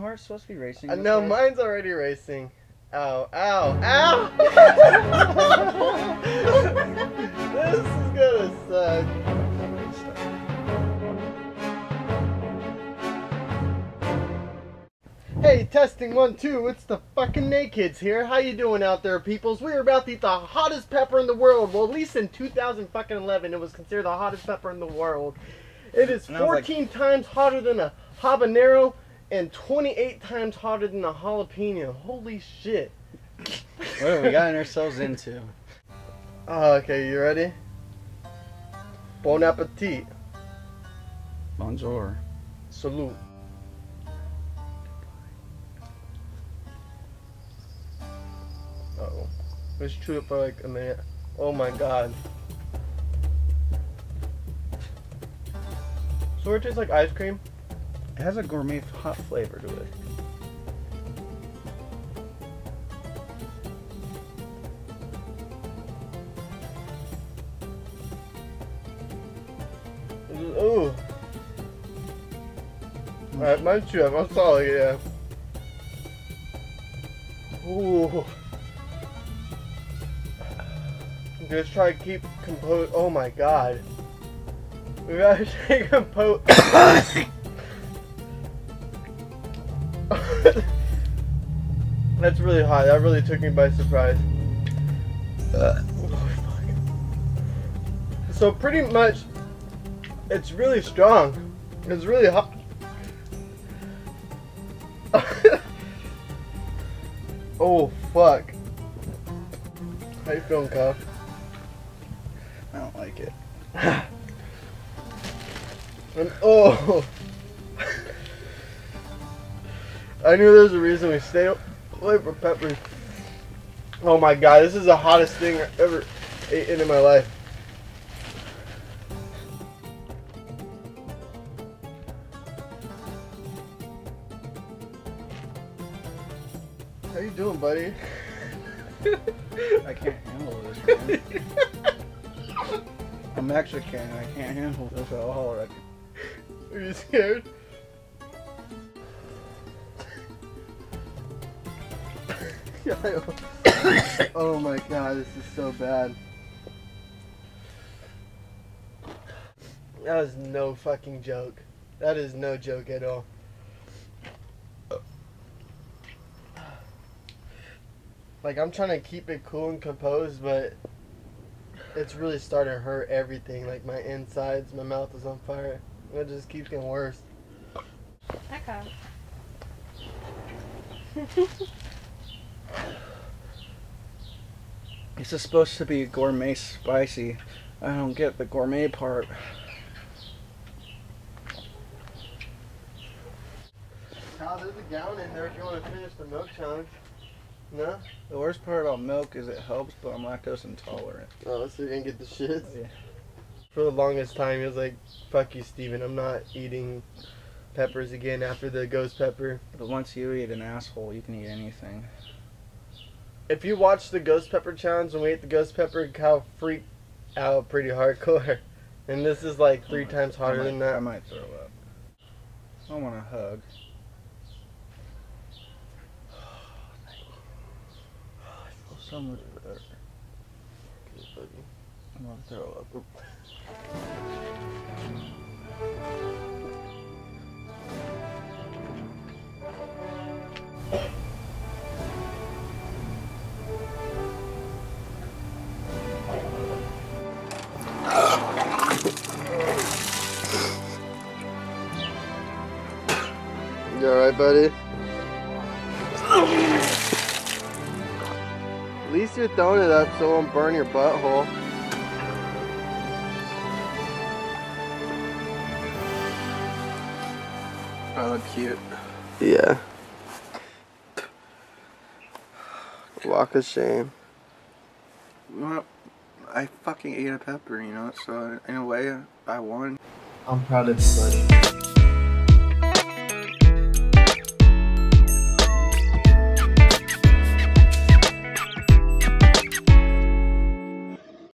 heart's supposed to be racing. Uh, no, quick. mine's already racing. Ow, ow, ow! this is gonna suck. Hey, testing one, two. It's the fucking Nakids here. How you doing out there, peoples? We're about to eat the hottest pepper in the world. Well, at least in 2011, it was considered the hottest pepper in the world. It is And I was like- 14 times hotter than a habanero and 28 times hotter than a jalapeno. Holy shit. What have we gotten ourselves into? Oh, okay, you ready? Bon appetit. Bonjour. Salute. Uh oh. Let's chew it for like a minute. Oh my god. So it tastes like ice cream. It has a gourmet hot flavor to it. Ooh. Mm. Alright, mine chew. I'm sorry, yeah. Ooh. Just try to keep composed. Oh my god. We gotta stay composed. That's really hot. That really took me by surprise. Uh. Oh, fuck. So pretty much, it's really strong. It's really hot. oh fuck. How you feeling, Cuff? I don't like it. And, oh. I knew there was a reason we stay away from peppers. Oh my god, this is the hottest thing I've ever eaten in my life. How you doing, buddy? I can't handle this. I'm Mexican I can't handle this at all. Like, Are you scared? oh my god, this is so bad. That is no fucking joke. That is no joke at all. Like, I'm trying to keep it cool and composed, but it's really starting to hurt everything. Like, my insides, my mouth is on fire. It just keeps getting worse. Okay. this is supposed to be gourmet spicy. I don't get the gourmet part. Kyle, there's a gallon in there if you want to finish the milk challenge. No? The worst part about milk is it helps, but I'm lactose intolerant. Oh, so you're gonna get the shits? Yeah. For the longest time, he was like, fuck you, Steven. I'm not eating peppers again after the ghost pepper. But once you eat an asshole, you can eat anything. If you watch the ghost pepper challenge and we ate the ghost pepper, Kyle freaked out pretty hardcore. And this is like three I times might- harder I than that. I might throw up. I want a hug. I feel so much better. I'm gonna throw up. You alright, buddy? At least you're throwing it up so it won't burn your butthole. I look cute. Yeah. Walk of shame. Well, I fucking ate a pepper, you know, so in a way, I won. I'm proud of you, buddy.